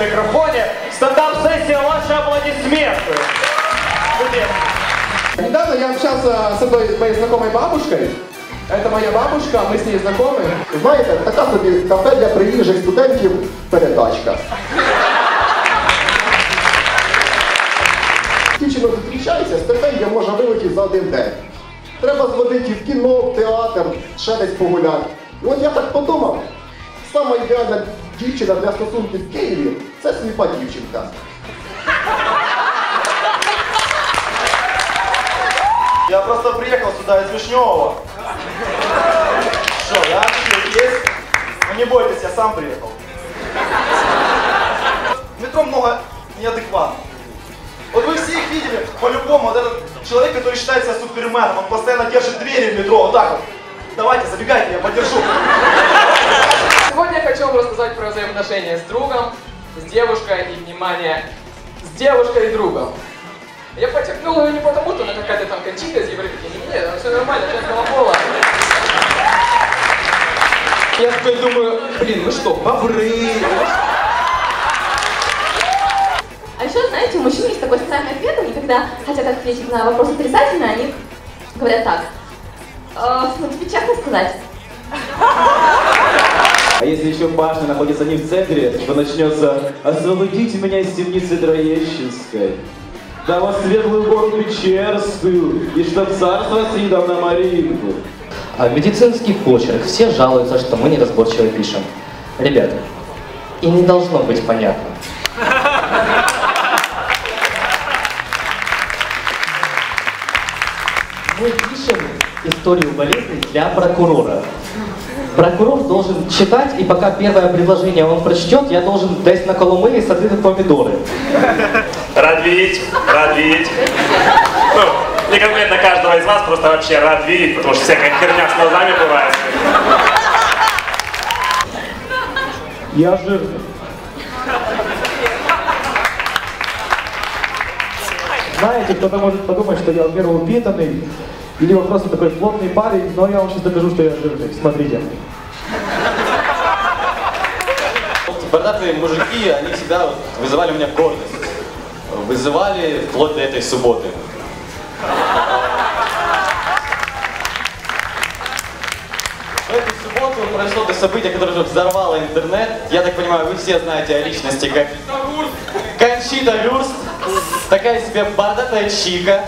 микрофоне. Стендап-сессия, ваши аплодисменты. Недавно я общался с одной моей знакомой бабушкой. Это моя бабушка, мы с ней знакомы. Знаєте, така собі кафе для приїжджих студентів передачка. Дівчина зустрічається, стипендія може вилетіти за один день. Треба зводити в кіно, в театр, ще десь погуляти. І от я так подумав, сама ідеальна дівчина для стосунків в Києві це сліпа дівчинка. Я просто приехал сюда из Вишневого. Что, да? Что, есть? Ну не бойтесь, я сам приехал. В метро много неадекватных. Вот вы все их видели, по-любому, вот этот человек, который считает себя суперменом, он постоянно держит двери в метро, вот так вот. Давайте, забегайте, я подержу. рассказать про взаимоотношения с другом, с девушкой и, внимание, с девушкой и другом. Я подчеркнул ее не потому, что она какая-то там кончита из Европы. Нет, она все нормально, женского пола. Я такой думаю, блин, ну что, бобры? А еще, знаете, у мужчин есть такой странный ответ, они когда хотят ответить на вопрос отрицательно, они говорят так. «Э, ну, тебе честно сказать. А если еще башня находится не в центре, то начнется «Освободите меня из темницы Троещинской». Да во светлую гору Печерскую, и чтоб царство съедал на Маринку. А медицинский почерк. Все жалуются, что мы неразборчиво пишем. Ребята, и не должно быть понятно. Мы пишем историю болезни для прокурора. Прокурор должен читать, и пока первое предложение он прочтет, я должен дать на Коломые садить помидоры. Рад видеть, рад видеть. Ну, не конкретно каждого из вас, просто вообще рад видеть, потому что всякая херня с глазами бывает. Я жирный. Знаете, кто-то может подумать, что я умероупитанный, или вы просто такой плотный парень, но я вам сейчас докажу, что я жирный. Смотрите. Бородатые мужики, они всегда вызывали у меня гордость. Вызывали вплоть до этой субботы. В эту субботу произошло то событие, которое взорвало интернет. Я так понимаю, вы все знаете о личности, как Кончита Вюрст. Такая себе бородатая чика,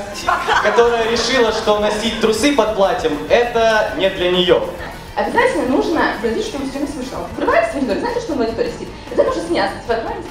которая решила, что носить трусы под платьем это не для нее. Обязательно нужно сделать, что ему все время смешно. Открывается аудитория, знаете, что в аудитории сидит? Это нужно сняться, типа, открывается.